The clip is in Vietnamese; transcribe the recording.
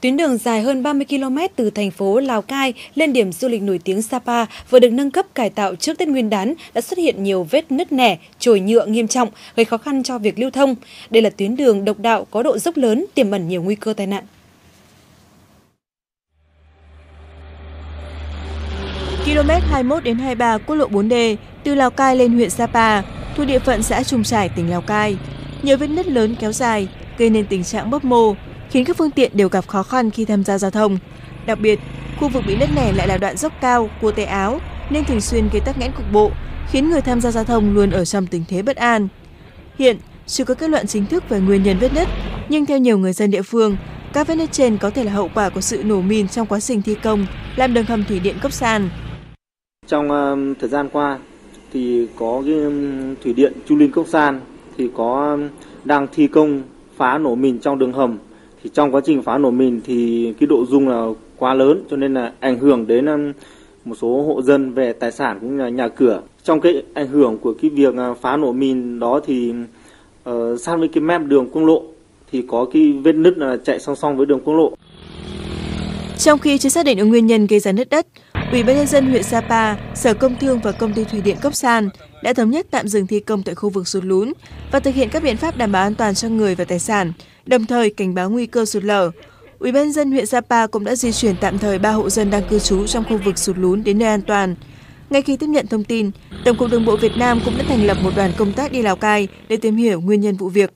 Tuyến đường dài hơn 30 km từ thành phố Lào Cai lên điểm du lịch nổi tiếng Sapa vừa được nâng cấp cải tạo trước Tết Nguyên đán đã xuất hiện nhiều vết nứt nẻ, trồi nhựa nghiêm trọng, gây khó khăn cho việc lưu thông. Đây là tuyến đường độc đạo có độ dốc lớn, tiềm ẩn nhiều nguy cơ tai nạn. Km 21 đến 23 quốc lộ 4D từ Lào Cai lên huyện Sapa, thuộc địa phận xã Trùng Trải, tỉnh Lào Cai. Nhiều vết nứt lớn kéo dài gây nên tình trạng bấp mô, khiến các phương tiện đều gặp khó khăn khi tham gia giao thông. Đặc biệt, khu vực bị nứt nẻ lại là đoạn dốc cao, cua tay áo nên thường xuyên gây tắc nghẽn cục bộ, khiến người tham gia giao thông luôn ở trong tình thế bất an. Hiện, chưa có kết luận chính thức về nguyên nhân vết nứt, nhưng theo nhiều người dân địa phương, các vết nứt trên có thể là hậu quả của sự nổ mìn trong quá trình thi công làm đường hầm thủy điện cấp san. Trong uh, thời gian qua thì có cái thủy điện Chu Linh Cốc San thì có đang thi công phá nổ mìn trong đường hầm thì trong quá trình phá nổ mìn thì cái độ rung là quá lớn cho nên là ảnh hưởng đến um, một số hộ dân về tài sản cũng là nhà cửa. Trong cái ảnh hưởng của cái việc à, phá nổ mìn đó thì uh, sát với cái mép đường quốc lộ thì có cái vết nứt là chạy song song với đường quốc lộ. Trong khi chưa xác định được nguyên nhân gây ra nứt đất, Ủy ban nhân dân huyện Sapa, Sở Công Thương và Công ty Thủy điện Cốc San đã thống nhất tạm dừng thi công tại khu vực sụt lún và thực hiện các biện pháp đảm bảo an toàn cho người và tài sản, đồng thời cảnh báo nguy cơ sụt lở. Ủy ban dân huyện Sapa cũng đã di chuyển tạm thời 3 hộ dân đang cư trú trong khu vực sụt lún đến nơi an toàn. Ngay khi tiếp nhận thông tin, Tổng cục Đường bộ Việt Nam cũng đã thành lập một đoàn công tác đi Lào Cai để tìm hiểu nguyên nhân vụ việc.